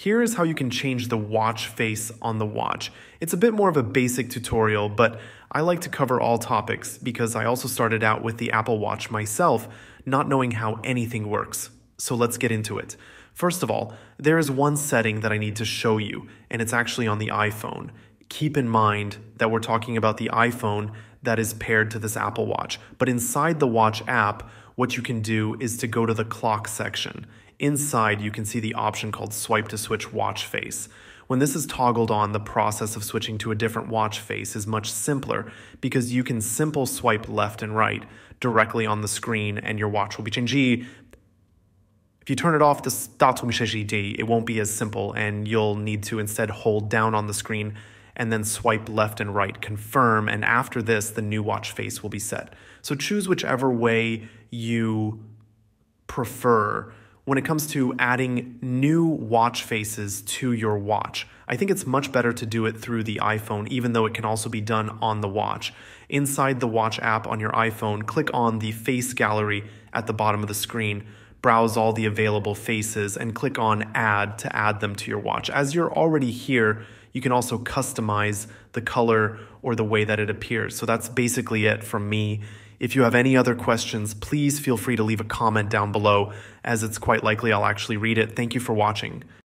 Here is how you can change the watch face on the watch. It's a bit more of a basic tutorial, but I like to cover all topics because I also started out with the Apple Watch myself, not knowing how anything works. So let's get into it. First of all, there is one setting that I need to show you, and it's actually on the iPhone. Keep in mind that we're talking about the iPhone that is paired to this Apple Watch. But inside the Watch app, what you can do is to go to the clock section. Inside, you can see the option called Swipe to Switch Watch Face. When this is toggled on, the process of switching to a different watch face is much simpler because you can simple swipe left and right directly on the screen and your watch will be changed. If you turn it off, the it won't be as simple and you'll need to instead hold down on the screen and then swipe left and right, confirm, and after this, the new watch face will be set. So choose whichever way you prefer when it comes to adding new watch faces to your watch. I think it's much better to do it through the iPhone, even though it can also be done on the watch. Inside the watch app on your iPhone, click on the face gallery at the bottom of the screen, browse all the available faces, and click on add to add them to your watch. As you're already here, you can also customize the color or the way that it appears. So that's basically it from me. If you have any other questions, please feel free to leave a comment down below, as it's quite likely I'll actually read it. Thank you for watching.